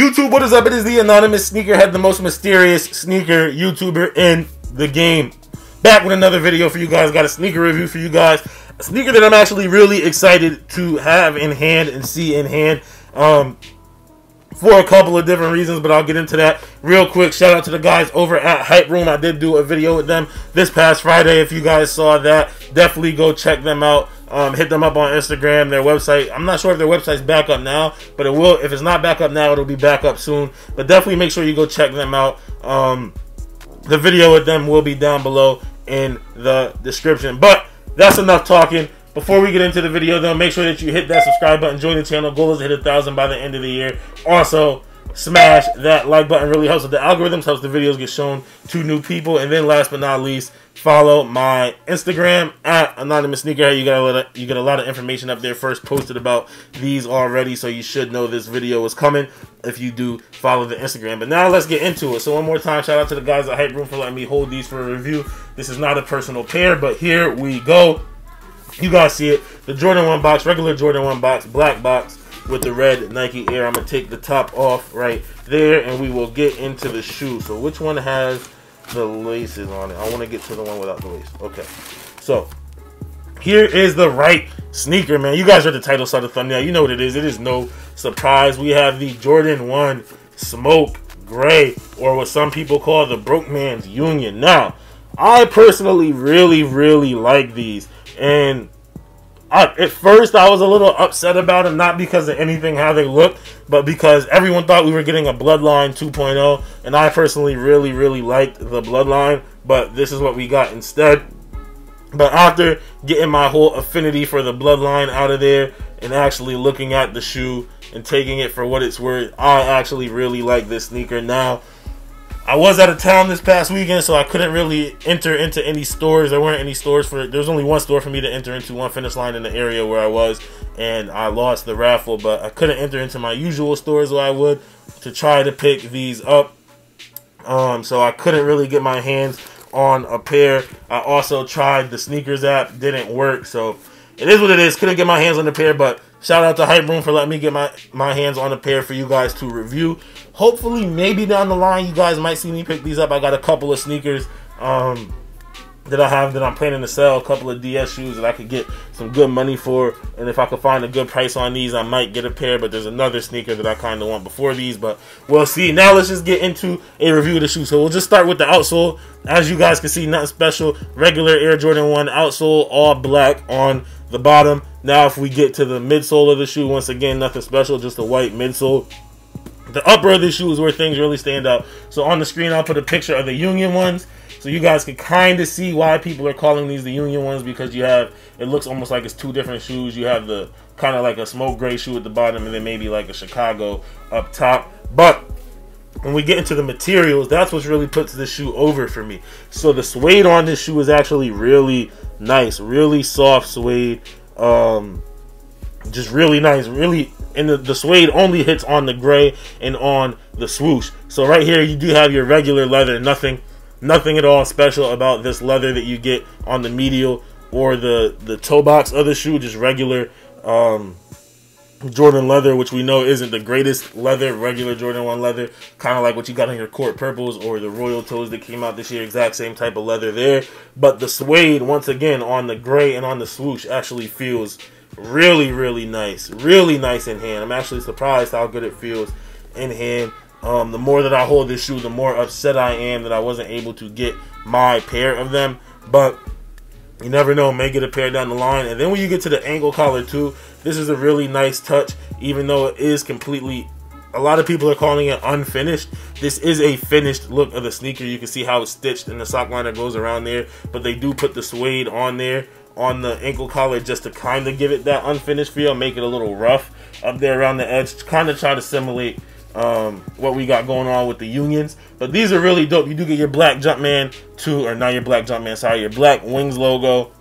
YouTube, what is up? It is the anonymous sneakerhead, the most mysterious sneaker YouTuber in the game. Back with another video for you guys. Got a sneaker review for you guys. A sneaker that I'm actually really excited to have in hand and see in hand. Um, for a couple of different reasons, but I'll get into that real quick. Shout out to the guys over at Hype Room. I did do a video with them this past Friday. If you guys saw that, definitely go check them out. Um, hit them up on Instagram, their website. I'm not sure if their website's back up now, but it will. If it's not back up now, it'll be back up soon. But definitely make sure you go check them out. Um, the video with them will be down below in the description. But that's enough talking. Before we get into the video, though, make sure that you hit that subscribe button, join the channel. Goal is to hit a thousand by the end of the year. Also, smash that like button. Really helps with the algorithms, helps the videos get shown to new people. And then, last but not least, follow my Instagram at anonymous sneakerhead. You got a lot of, you get a lot of information up there. First posted about these already, so you should know this video is coming if you do follow the Instagram. But now let's get into it. So one more time, shout out to the guys at Hype Room for letting me hold these for a review. This is not a personal pair, but here we go. You guys see it. The Jordan 1 box, regular Jordan 1 box, black box with the red Nike Air. I'm going to take the top off right there and we will get into the shoe. So which one has the laces on it? I want to get to the one without the lace. Okay. So here is the right sneaker, man. You guys read the title side of the thumbnail. You know what it is. It is no surprise. We have the Jordan 1 Smoke Gray, or what some people call the Broke Man's Union. Now, I personally really, really like these. And I, at first, I was a little upset about it, not because of anything how they looked, but because everyone thought we were getting a Bloodline 2.0, and I personally really, really liked the Bloodline, but this is what we got instead. But after getting my whole affinity for the Bloodline out of there, and actually looking at the shoe and taking it for what it's worth, I actually really like this sneaker now. I was out of town this past weekend, so I couldn't really enter into any stores. There weren't any stores for. There was only one store for me to enter into, one finish line in the area where I was, and I lost the raffle. But I couldn't enter into my usual stores where I would to try to pick these up. Um, so I couldn't really get my hands on a pair. I also tried the SNKRS app, didn't work. So it is what it is. Couldn't get my hands on the pair, but shout out to Hype Room for letting me get my my hands on a pair for you guys to review hopefully maybe down the line you guys might see me pick these up. I got a couple of sneakers um, that I have that I'm planning to sell, a couple of DS shoes that I could get some good money for. And if I could find a good price on these, I might get a pair. But there's another sneaker that I kind of want before these, but we'll see. Now let's just get into a review of the shoe. So we'll just start with the outsole. As you guys can see, nothing special. Regular Air Jordan 1 outsole, all black on the bottom. Now if we get to the midsole of the shoe, once again, nothing special, just a white midsole. The upper of the shoe is where things really stand out. So on the screen, I'll put a picture of the Union ones. So you guys can kind of see why people are calling these the Union ones because you have, it looks almost like it's two different shoes. You have the kind of like a smoke gray shoe at the bottom and then maybe like a Chicago up top. But when we get into the materials, that's what really puts this shoe over for me. So the suede on this shoe is actually really nice, really soft suede. Um, just really nice, really and the, the suede only hits on the gray and on the swoosh. So right here you do have your regular leather, nothing nothing at all special about this leather that you get on the medial or the the toe box of the shoe, just regular um, Jordan leather, which we know isn't the greatest leather, regular Jordan 1 leather, kind of like what you got on your court purples or the royal toes that came out this year, exact same type of leather there. But the suede, once again, on the gray and on the swoosh actually feels really, really nice. Really nice in hand. I'm actually surprised how good it feels in hand. Um, the more that I hold this shoe, the more upset I am that I wasn't able to get my pair of them. But you never know, may get a pair down the line. And then when you get to the ankle collar too, this is a really nice touch, even though it is completely a lot of people are calling it unfinished. This is a finished look of the sneaker. You can see how it's stitched and the sock liner goes around there. But they do put the suede on there on the ankle collar just to kind of give it that unfinished feel, make it a little rough up there around the edge, kind of try to simulate um, what we got going on with the unions. But these are really dope. You do get your black Jumpman 2, or not your black Jumpman, sorry, your black wings logo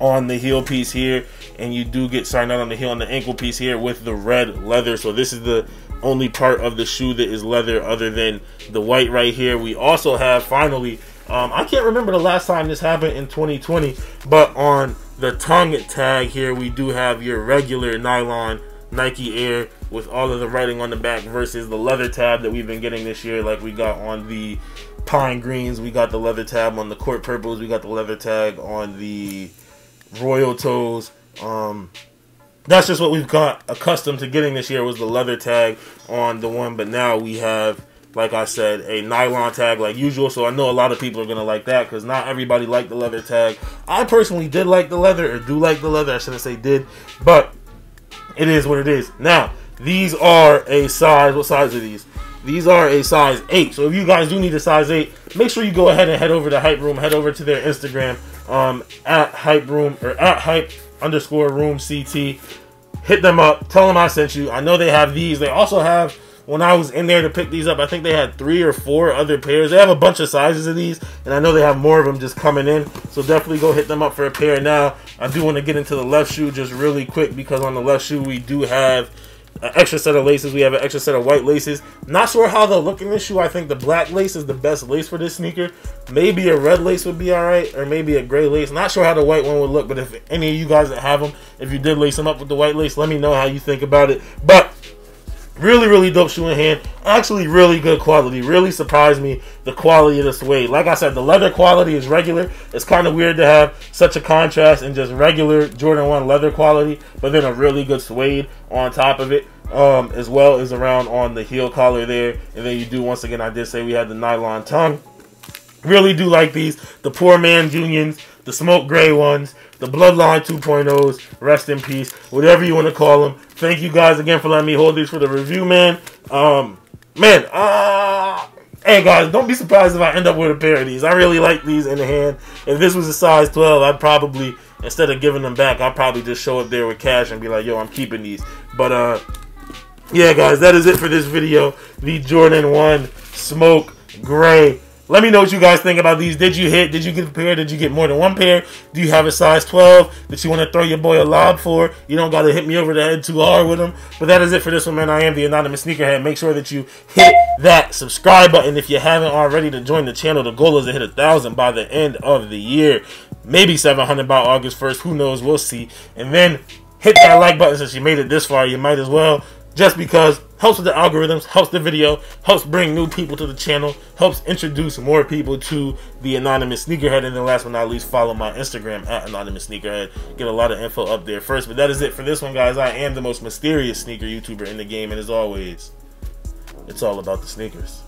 on the heel piece here. And you do get, sorry, not on the heel, on the ankle piece here with the red leather. So this is the only part of the shoe that is leather other than the white right here. We also have, finally, um, I can't remember the last time this happened in 2020, but on the tongue tag here, we do have your regular nylon Nike Air with all of the writing on the back versus the leather tab that we've been getting this year, like we got on the pine greens, we got the leather tab on the court purples, we got the leather tag on the royal toes. Um, that's just what we've got accustomed to getting this year was the leather tag on the one, but now we have like I said, a nylon tag like usual. So I know a lot of people are gonna like that because not everybody liked the leather tag. I personally did like the leather, or do like the leather. I shouldn't say did, but it is what it is. Now these are a size. What size are these? These are a size 8. So if you guys do need a size 8, make sure you go ahead and head over to Hype Room. Head over to their Instagram um, at Hype Room or at Hype underscore Room CT. Hit them up. Tell them I sent you. I know they have these. They also have when I was in there to pick these up, I think they had three or four other pairs. They have a bunch of sizes of these, and I know they have more of them just coming in. So definitely go hit them up for a pair. Now, I do want to get into the left shoe just really quick because on the left shoe we do have an extra set of laces. We have an extra set of white laces. Not sure how they'll look in this shoe. I think the black lace is the best lace for this sneaker. Maybe a red lace would be alright, or maybe a gray lace. Not sure how the white one would look, but if any of you guys that have them, if you did lace them up with the white lace, let me know how you think about it. But Really, really dope shoe in hand. Actually, really good quality. Really surprised me the quality of the suede. Like I said, the leather quality is regular. It's kind of weird to have such a contrast in just regular Jordan 1 leather quality, but then a really good suede on top of it. Um, as well as around on the heel collar there. And then you do, once again, I did say we had the nylon tongue. Really do like these. The poor man's unions, the smoke gray ones, the bloodline 2.0s, rest in peace, whatever you want to call them. Thank you guys again for letting me hold these for the review, man. Um, man, uh, hey guys, don't be surprised if I end up with a pair of these. I really like these in the hand. If this was a size 12, I'd probably, instead of giving them back, I'd probably just show up there with cash and be like, yo, I'm keeping these. But, uh, yeah, guys, that is it for this video. The Jordan 1 Smoke Gray let me know what you guys think about these. Did you hit? Did you get a pair? Did you get more than one pair? Do you have a size 12 that you want to throw your boy a lob for? You don't got to hit me over the head too hard with them. But that is it for this one, man. I am the Anonymous Sneakerhead. Make sure that you hit that subscribe button if you haven't already to join the channel. The goal is to hit a thousand by the end of the year. Maybe 700 by August 1st. Who knows? We'll see. And then hit that like button since you made it this far. You might as well just because helps with the algorithms, helps the video, helps bring new people to the channel, helps introduce more people to the Anonymous Sneakerhead, and then last but not least, follow my Instagram at Anonymous Sneakerhead. Get a lot of info up there first. But that is it for this one, guys. I am the most mysterious sneaker YouTuber in the game, and as always, it's all about the sneakers.